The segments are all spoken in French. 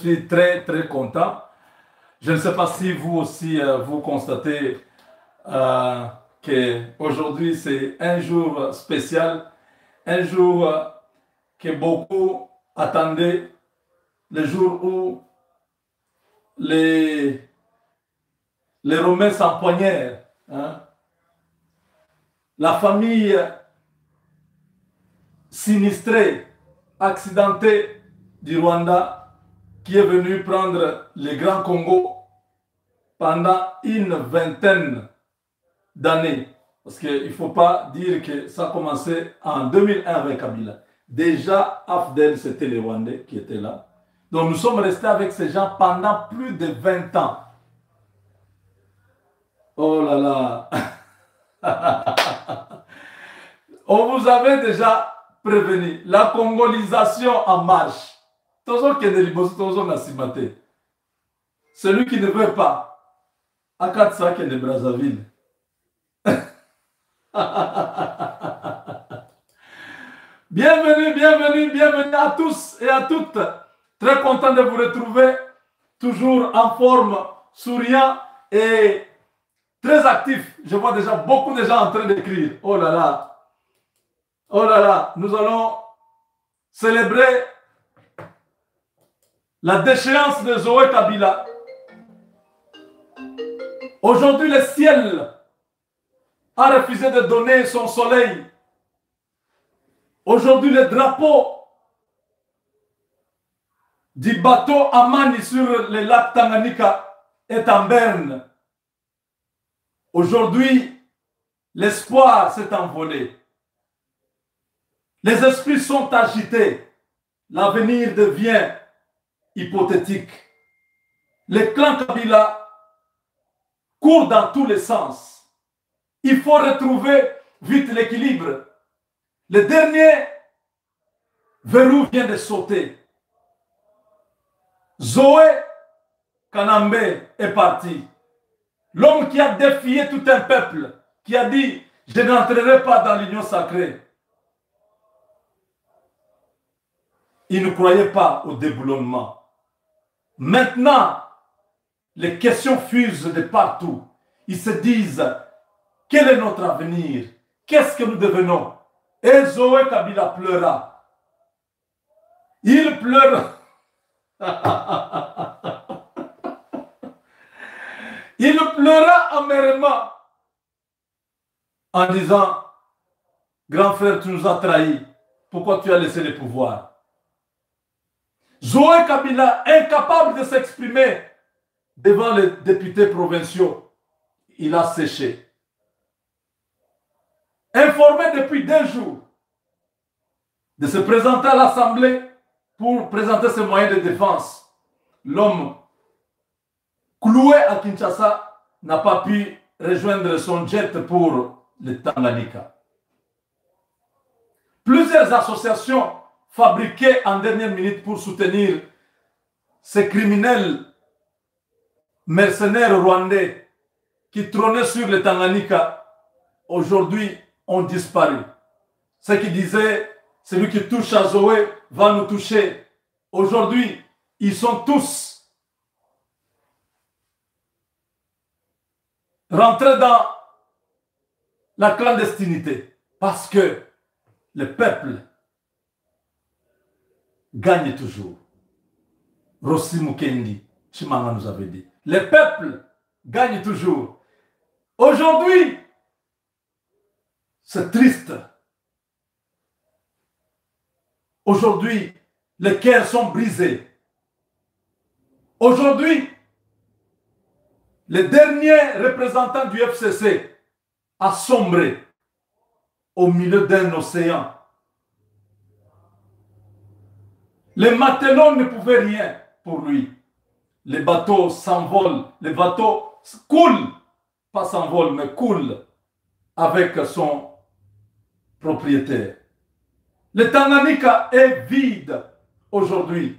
suis très, très content. Je ne sais pas si vous aussi, euh, vous constatez euh, qu'aujourd'hui, c'est un jour spécial, un jour euh, que beaucoup attendaient, le jour où les, les Romains s'empoignèrent. Hein. La famille sinistrée, accidentée du Rwanda, est venue prendre le Grand Congo pendant une vingtaine d'années. Parce qu'il ne faut pas dire que ça a commencé en 2001 avec Kabila. Déjà, Afdel, c'était les Rwandais qui étaient là. Donc nous sommes restés avec ces gens pendant plus de 20 ans. Oh là là. On vous avait déjà prévenu. La congolisation en marche. Celui qui ne veut pas, Akatsa qui est de Brazzaville. bienvenue, bienvenue, bienvenue à tous et à toutes. Très content de vous retrouver, toujours en forme, souriant et très actif. Je vois déjà beaucoup de gens en train d'écrire. Oh là là. Oh là là. Nous allons célébrer la déchéance de Zoé Kabila. Aujourd'hui, le ciel a refusé de donner son soleil. Aujourd'hui, le drapeau du bateau Amani sur le lac Tanganyika est en berne. Aujourd'hui, l'espoir s'est envolé. Les esprits sont agités. L'avenir devient hypothétique. Le clan Kabila court dans tous les sens. Il faut retrouver vite l'équilibre. Le dernier verrou vient de sauter. Zoé Kanambe est parti. L'homme qui a défié tout un peuple, qui a dit, je n'entrerai pas dans l'union sacrée. Il ne croyait pas au déboulonnement. Maintenant, les questions fusent de partout. Ils se disent, quel est notre avenir? Qu'est-ce que nous devenons? Et Zoé Kabila pleura. Il pleure. Il pleura amèrement en disant, grand frère, tu nous as trahis. Pourquoi tu as laissé le pouvoir Zoé Kabila, incapable de s'exprimer devant les députés provinciaux, il a séché. Informé depuis deux jours de se présenter à l'Assemblée pour présenter ses moyens de défense, l'homme cloué à Kinshasa n'a pas pu rejoindre son jet pour le Tanganyika. Plusieurs associations fabriqué en dernière minute pour soutenir ces criminels mercenaires rwandais qui trônaient sur le Tanganyika, aujourd'hui ont disparu. Ce qui disait, celui qui touche à Zoé va nous toucher. Aujourd'hui, ils sont tous rentrés dans la clandestinité parce que le peuple gagne toujours. Rossi Mukendi, Chimanga nous avait dit. Le peuple gagne toujours. Aujourd'hui, c'est triste. Aujourd'hui, les cœurs sont brisés. Aujourd'hui, le dernier représentant du FCC a sombré au milieu d'un océan Les matelots ne pouvaient rien pour lui. Les bateaux s'envolent, les bateaux coulent, pas s'envolent, mais coulent avec son propriétaire. Le Tanganyika est vide aujourd'hui.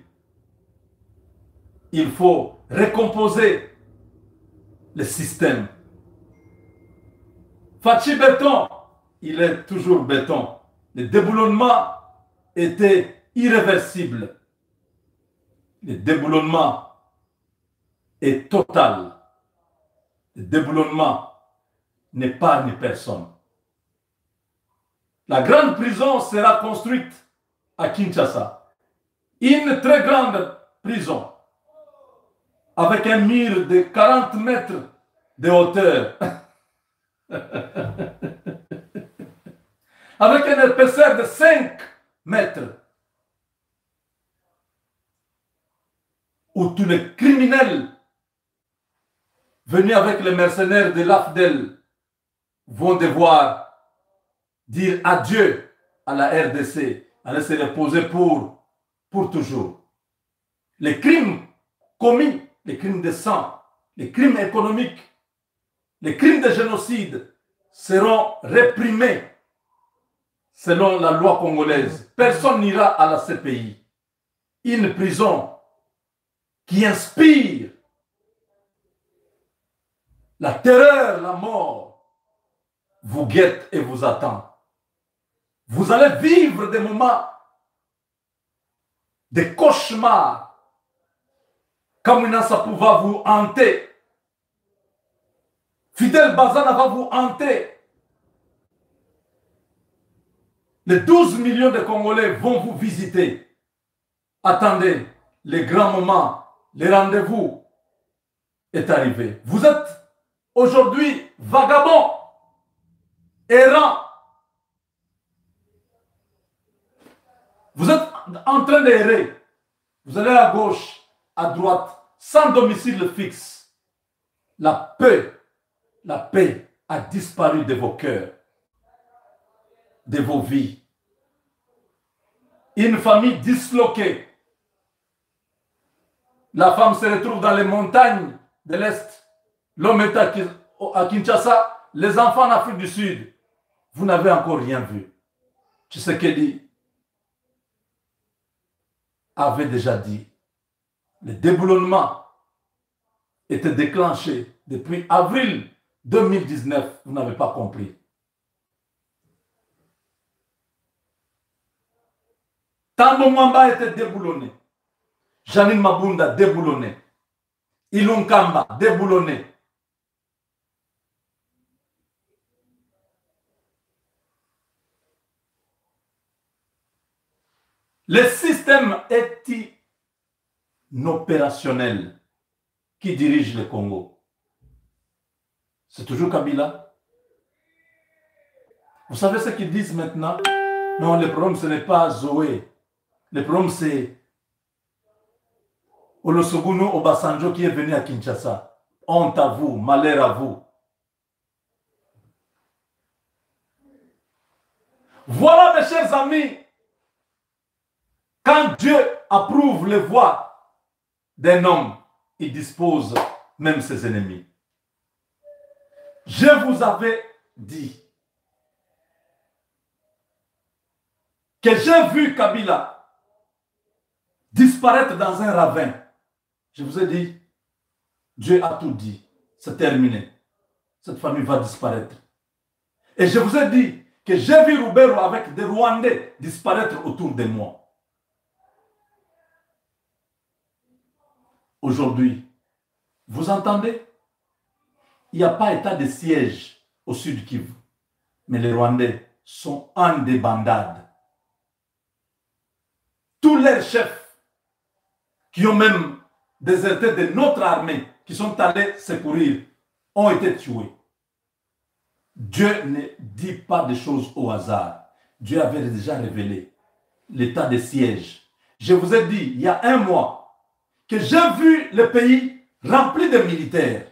Il faut recomposer le système. Fachi béton, il est toujours béton. Le déboulonnement était irréversible. Le déboulonnement est total. Le déboulonnement n'épargne personne. La grande prison sera construite à Kinshasa. Une très grande prison avec un mur de 40 mètres de hauteur. avec un épaisseur de 5 mètres. Où tous les criminels venus avec les mercenaires de l'AFDEL vont devoir dire adieu à la RDC, aller se reposer pour, pour toujours. Les crimes commis, les crimes de sang, les crimes économiques, les crimes de génocide seront réprimés selon la loi congolaise. Personne n'ira à la CPI. Une prison qui inspire la terreur, la mort, vous guette et vous attend. Vous allez vivre des moments de cauchemars. Comme ça va vous hanter. Fidel Bazana va vous hanter. Les 12 millions de Congolais vont vous visiter. Attendez, le grand moment, le rendez-vous est arrivé. Vous êtes aujourd'hui vagabond, errant. Vous êtes en train d'errer. Vous allez à gauche, à droite, sans domicile fixe. La paix, la paix a disparu de vos cœurs de vos vies. Une famille disloquée. La femme se retrouve dans les montagnes de l'Est. L'homme est à Kinshasa, les enfants en Afrique du Sud. Vous n'avez encore rien vu. Tu sais dit avait déjà dit, le déboulonnement était déclenché depuis avril 2019. Vous n'avez pas compris. Tambo Mwamba était déboulonné. Janine Mabunda déboulonné. Ilunkamba déboulonné. Le système est opérationnel qui dirige le Congo. C'est toujours Kabila. Vous savez ce qu'ils disent maintenant? Non, le problème, ce n'est pas Zoé. Le problème, c'est Olosoguno Obasanjo qui est venu à Kinshasa. Honte à vous, malheur à vous. Voilà, mes chers amis, quand Dieu approuve les voies d'un homme, il dispose même ses ennemis. Je vous avais dit que j'ai vu Kabila disparaître dans un ravin. Je vous ai dit, Dieu a tout dit. C'est terminé. Cette famille va disparaître. Et je vous ai dit que j'ai vu Roubero avec des Rwandais disparaître autour de moi. Aujourd'hui, vous entendez? Il n'y a pas état de siège au sud Kivu. Mais les Rwandais sont en débandade. Tous leurs chefs qui ont même déserté de notre armée, qui sont allés secourir, ont été tués. Dieu ne dit pas des choses au hasard. Dieu avait déjà révélé l'état de siège. Je vous ai dit, il y a un mois, que j'ai vu le pays rempli de militaires.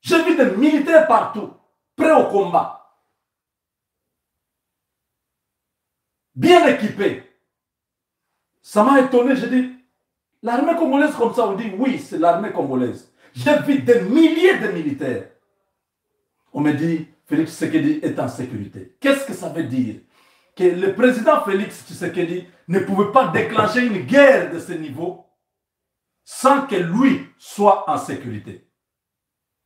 J'ai vu des militaires partout, prêts au combat. Bien équipés. Ça m'a étonné, j'ai dit, L'armée congolaise comme ça, on dit oui, c'est l'armée congolaise. J'ai vu des milliers de militaires. On me dit, Félix Tshisekedi est en sécurité. Qu'est-ce que ça veut dire? Que le président Félix Tshisekedi ne pouvait pas déclencher une guerre de ce niveau sans que lui soit en sécurité.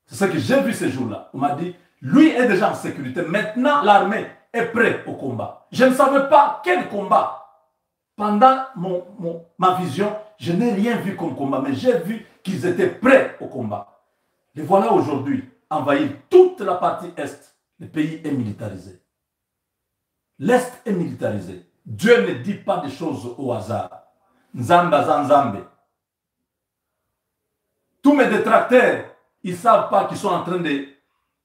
C'est ce que j'ai vu ce jour-là. On m'a dit, lui est déjà en sécurité. Maintenant, l'armée est prête au combat. Je ne savais pas quel combat. Pendant ma vision, Je n'ai rien vu comme combat, mais j'ai vu qu'ils étaient prêts au combat. Les voilà aujourd'hui envahir toute la partie Est. Le pays est militarisé. L'Est est militarisé. Dieu ne dit pas des choses au hasard. Nzamba Zanzambe. Tous mes détracteurs, ils ne savent pas qu'ils sont en train de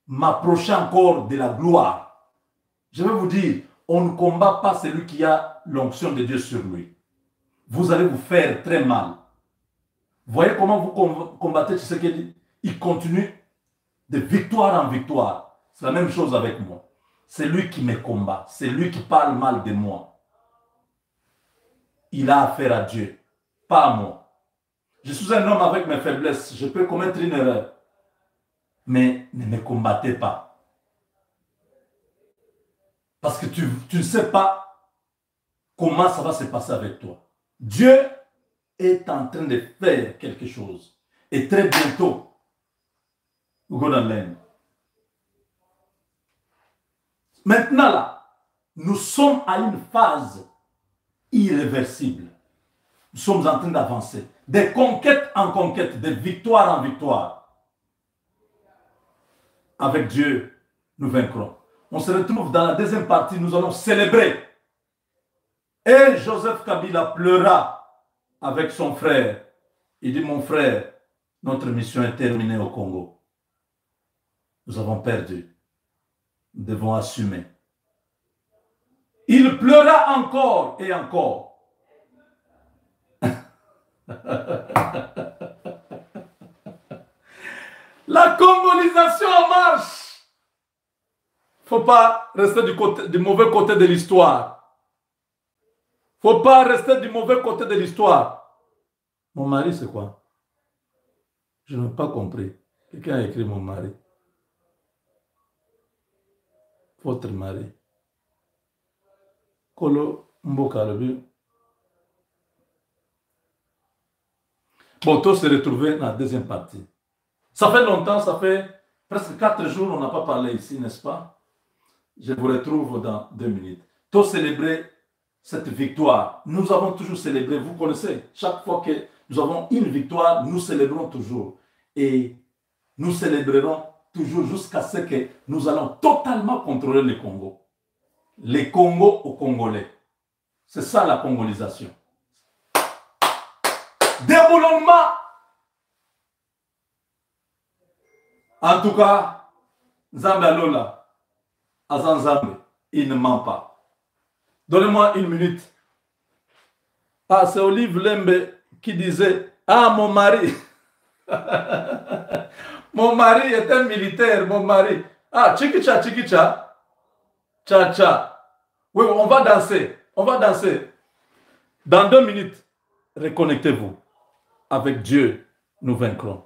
m'approcher encore de la gloire. Je vais vous dire, on ne combat pas celui qui a l'onction de Dieu sur lui. Vous allez vous faire très mal. Voyez comment vous combattez dit Il continue de victoire en victoire. C'est la même chose avec moi. C'est lui qui me combat. C'est lui qui parle mal de moi. Il a affaire à Dieu, pas à moi. Je suis un homme avec mes faiblesses. Je peux commettre une erreur. Mais ne me combattez pas. Parce que tu, tu ne sais pas comment ça va se passer avec toi. Dieu est en train de faire quelque chose. Et très bientôt, Maintenant là, nous sommes à une phase irréversible. Nous sommes en train d'avancer. De conquête en conquête, de victoire en victoire. Avec Dieu, nous vaincrons. On se retrouve dans la deuxième partie, nous allons célébrer. Et Joseph Kabila pleura avec son frère. Il dit, mon frère, notre mission est terminée au Congo. Nous avons perdu. Nous devons assumer. Il pleura encore et encore. La congolisation marche. Il ne faut pas rester du mauvais côté de l'histoire. Faut pas rester du mauvais côté de l'histoire. Mon mari, c'est quoi? Je n'ai pas compris. Quelqu'un a écrit mon mari. Votre mari. Kolo Mboka Bon, tous se retrouver dans la deuxième partie. Ça fait longtemps, ça fait presque quatre jours, on n'a pas parlé ici, n'est-ce pas? Je vous retrouve dans deux minutes. Tous célébrer cette victoire. Nous avons toujours célébré, vous connaissez, chaque fois que nous avons une victoire, nous célébrons toujours. Et nous célébrerons toujours jusqu'à ce que nous allons totalement contrôler le Congo. Les Congo aux Congolais. C'est ça la congolisation. Déboulonnement. En tout cas, Zambalola, Azanzambe, il ne ment pas. Donnez-moi une minute. Ah, c'est Olive Lembe qui disait Ah, mon mari. mon mari est un militaire, mon mari. Ah, chikicha, chikicha. Cha, cha. Oui, on va danser. On va danser. Dans deux minutes, reconnectez-vous. Avec Dieu, nous vaincrons.